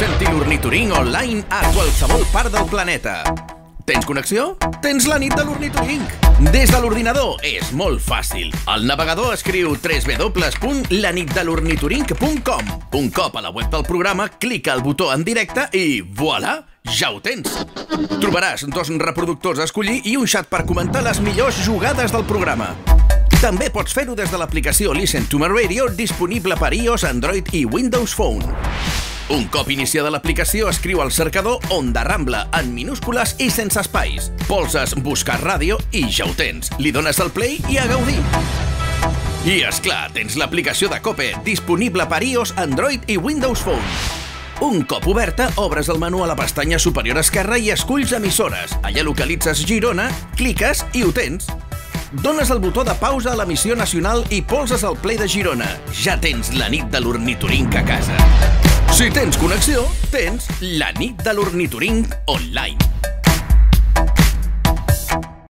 Pots sentir l'ornitoring online a qualsevol part del planeta. Tens connexió? Tens la nit de l'ornitorinc. Des de l'ordinador és molt fàcil. El navegador escriu www.lanitdelornitorinc.com Un cop a la web del programa, clica el botó en directe i voilà, ja ho tens. Trobaràs dos reproductors a escollir i un xat per comentar les millors jugades del programa. També pots fer-ho des de l'aplicació Listen to my Radio disponible per iOS, Android i Windows Phone. Un cop iniciada l'aplicació, escriu al cercador Onda Rambla, en minúscules i sense espais. Polses Buscar Ràdio i ja ho tens. Li dones el play i a gaudir. I, és clar, tens l'aplicació de Cope, disponible per iOS, Android i Windows Phone. Un cop oberta, obres el menú a la pestanya superior esquerra i esculls emissores. Allà localitzes Girona, cliques i ho tens. Dones el botó de pausa a l'emissió nacional i polses el play de Girona. Ja tens la nit de l'ornitorinc a casa. Si tens connexió, tens la nit de l'ornitorinc online.